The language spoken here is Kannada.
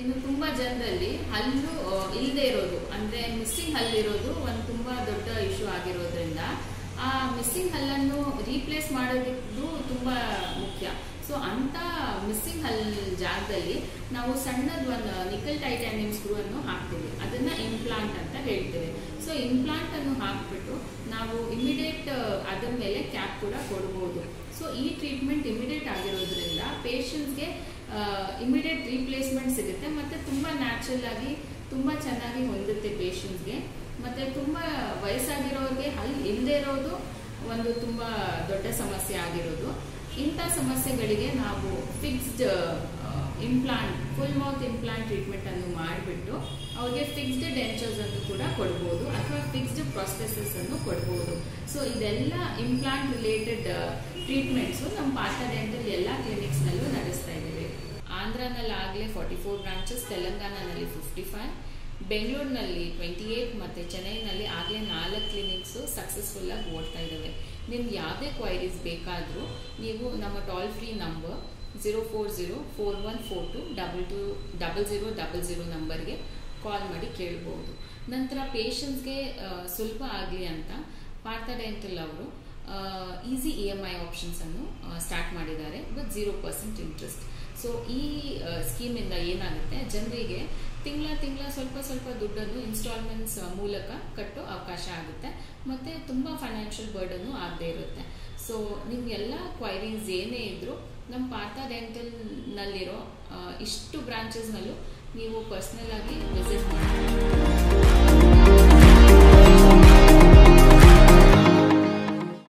ಇನ್ನು ತುಂಬಾ ಜನರಲ್ಲಿ ಹಲ್ಲು ಇಲ್ಲದೆ ಇರೋದು, ಅಂದ್ರೆ ಮಿಸ್ಸಿಂಗ್ ಹಲ್ಲಿರೋದು ಒಂದು ತುಂಬಾ ದೊಡ್ಡ ಇಶ್ಯೂ ಆಗಿರೋದ್ರಿಂದ, ಆ ಮಿಸ್ಸಿಂಗ್ ಹಲ್ಲನ್ನು ರೀಪ್ಲೇಸ್ ಮಾಡೋದು ತುಂಬಾ ಮುಖ್ಯ. ಸೊ ಅಂತ ಮಿಸ್ಸಿಂಗ್ ಹಲ್ ಜಾಗದಲ್ಲಿ ನಾವು ಸಣ್ಣದ ಒಂದು ನಿಕಲ್ ಟೈಟಾನಿಯಂ ಸ್ಕ್ರೂ ಅನ್ನು ಹಾಕ್ತೀವಿ. ಅದನ್ನ ಇಂಪ್ಲಾಂಟ್ ಅಂತ ಹೇಳ್ತೇವೆ. ಸೊ ಇಂಪ್ಲಾಂಟ್ ಅನ್ನು ಹಾಕ್ಬಿಟ್ಟು ನಾವು ಇಮಿಡಿಯೇಟ್ ಅದರ ಮೇಲೆ ಕ್ಯಾಪ್ ಕೂಡ ಕೊಡ್ಬೋದು. ಸೊ ಈ ಟ್ರೀಟ್ಮೆಂಟ್ ಇಮಿಡಿಯೇಟ್ ಆಗಿರೋದ್ರಿಂದ ಪೇಷಂಟ್ಸ್ಗೆ ಇಮಿಡಿಯೇಟ್ ರೀಪ್ಲೇಸ್ಮೆಂಟ್ ಸಿಗುತ್ತೆ. ಮತ್ತೆ ತುಂಬ ನ್ಯಾಚುರಲ್ ಆಗಿ, ತುಂಬ ಚೆನ್ನಾಗಿ ಹೊಂದುತ್ತೆ ಪೇಷಂಟ್ಸ್ಗೆ ಮತ್ತೆ ತುಂಬ ವಯಸ್ಸಾಗಿರೋರಿಗೆ ಅಲ್ಲಿ ಇಲ್ಲದೆ ಇರೋದು ಒಂದು ತುಂಬ ದೊಡ್ಡ ಸಮಸ್ಯೆ ಆಗಿರೋದು. ಇಂಥ ಸಮಸ್ಯೆಗಳಿಗೆ ನಾವು fixed implant full mouth implant treatment ಅನ್ನು ಮಾಡಿಬಿಟ್ಟು ಅವ್ರಿಗೆ ಫಿಕ್ಸ್ಡ್ ಡೆಂಚರ್ಸ್ ಅನ್ನು ಕೂಡ ಕೊಡ್ಬೋದು, ಅಥವಾ ಫಿಕ್ಸ್ಡ್ ಪ್ರೊಸೆಸಸ್ ಅನ್ನು ಕೊಡ್ಬೋದು. ಸೊ ಇದೆಲ್ಲ ಇಂಪ್ಲಾಂಟ್ ರಿಲೇಟೆಡ್ ಟ್ರೀಟ್ಮೆಂಟ್ಸು ನಮ್ಮ ಪಾಠ ಡೆಂಟಲ್ ಎಲ್ಲ ಆಗಲೇ ಫಾರ್ಟಿ ಫೋರ್ ಬ್ರಾಂಚಸ್ ತೆಲಂಗಾಣನಲ್ಲಿ ಫಿಫ್ಟಿ ಫೈವ್ ಬೆಂಗಳೂರಿನಲ್ಲಿ ಟ್ವೆಂಟಿ ಏಯ್ಟ್ ಮತ್ತು ಚೆನ್ನೈನಲ್ಲಿ ಆಗಲೇ ನಾಲ್ಕು ಕ್ಲಿನಿಕ್ಸು ಸಕ್ಸಸ್ಫುಲ್ಲಾಗಿ ಓಡ್ತಾ ಇದ್ದಾವೆ ನಿಮ್ಗೆ ಯಾವುದೇ ಕ್ವೈರೀಸ್ ಬೇಕಾದರೂ ನೀವು ನಮ್ಮ toll free number zero four zero four one four two double two double zero double zero ನಂಬರ್ಗೆ ಕಾಲ್ ಮಾಡಿ ಕೇಳ್ಬೋದು. ನಂತರ ಪೇಷಂಟ್ಸ್ಗೆ ಸುಲಭ ಆಗಲಿ ಅಂತ ಪಾರ್ಥ ಡೆಂಟಲ್ ಅವರು ಈಸಿ ಇ ಎಂ ಐ ಆಪ್ಷನ್ಸನ್ನು ಸ್ಟಾರ್ಟ್ ಮಾಡಿದ್ದಾರೆ with zero percent interest so ಈ ಸ್ಕೀಮಿಂದ ಏನಾಗುತ್ತೆ? ಜನರಿಗೆ ತಿಂಗಳ ತಿಂಗಳ ಸ್ವಲ್ಪ ಸ್ವಲ್ಪ ದುಡ್ಡನ್ನು ಇನ್ಸ್ಟಾಲ್ಮೆಂಟ್ಸ್ ಮೂಲಕ ಕಟ್ಟೋ ಅವಕಾಶ ಆಗುತ್ತೆ. ಮತ್ತು ತುಂಬ ಫೈನಾನ್ಷಿಯಲ್ ಬರ್ಡನ್ನು ಆಗದೆ ಇರುತ್ತೆ. ಸೊ ನಿಮಗೆಲ್ಲ ಕ್ವೈರೀಸ್ ಏನೇ ಇದ್ದರೂ ನಮ್ಮ ಪಾರ್ಥ ಡೆಂಟಲ್ನಲ್ಲಿರೋ ಇಷ್ಟು ಬ್ರಾಂಚಸ್ನಲ್ಲೂ ನೀವು ಪರ್ಸ್ನಲ್ ಆಗಿ ವಿಸಿಟ್ ಮಾಡಿ